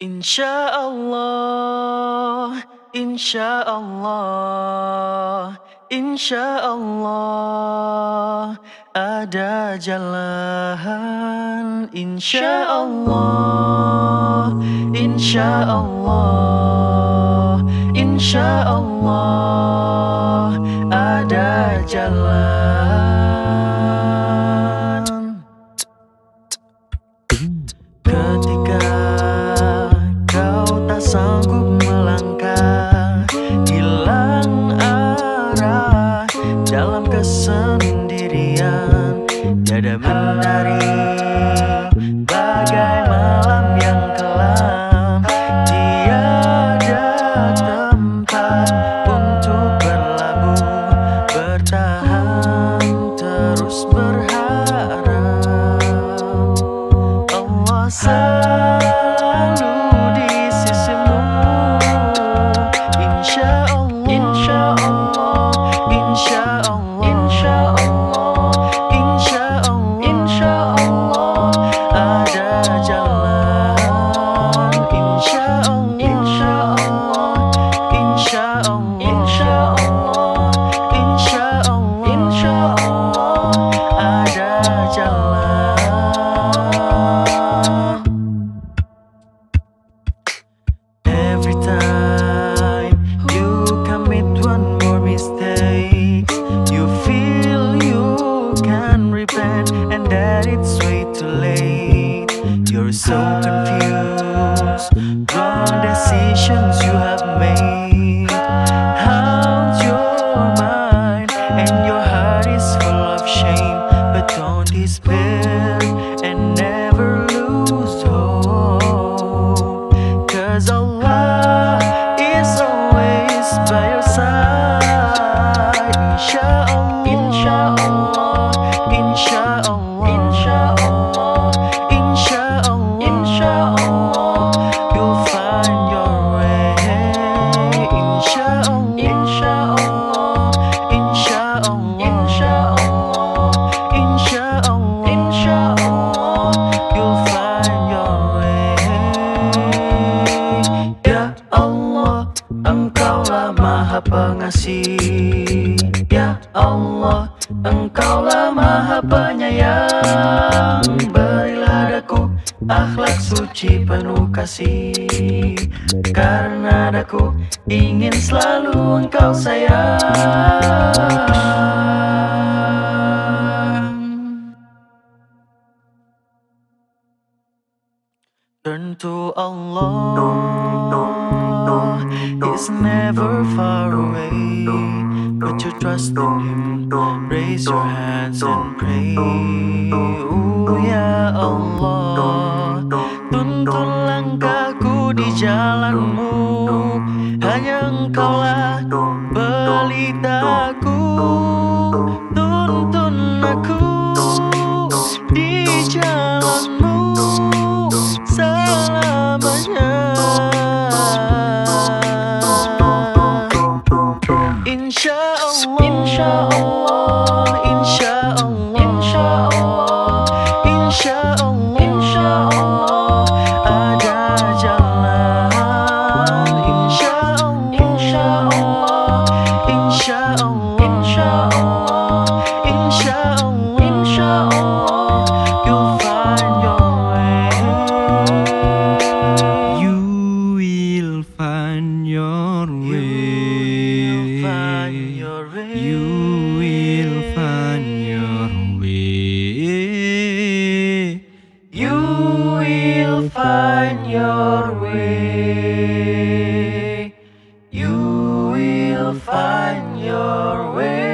Insya Allah, insya Allah, insya Allah ada jalan. Insya Allah, insya Allah, insya Allah Daripada mencari you have made. How's your mind and your heart is full of shame, but don't despair and never lose hope. Cause Allah is always by your side. Insha'Allah, Insha'Allah, Insha'Allah, Insha'Allah, Insha'Allah, you'll find your way. Ya Allah, Engkaulah Maha Pengasih. Ya Allah, Engkaulah Maha Penyayang. Berilah daku akhlak suci penuh kasih. Karena daku ingin selalu Engkau sayang. Turn to Allah, He's never far away. Put your trust in Him, raise your hands and pray. Oh ya Allah, tuntun langkahku di jalanmu. Hanya Engkaulah pelitaku, tuntun aku find your way.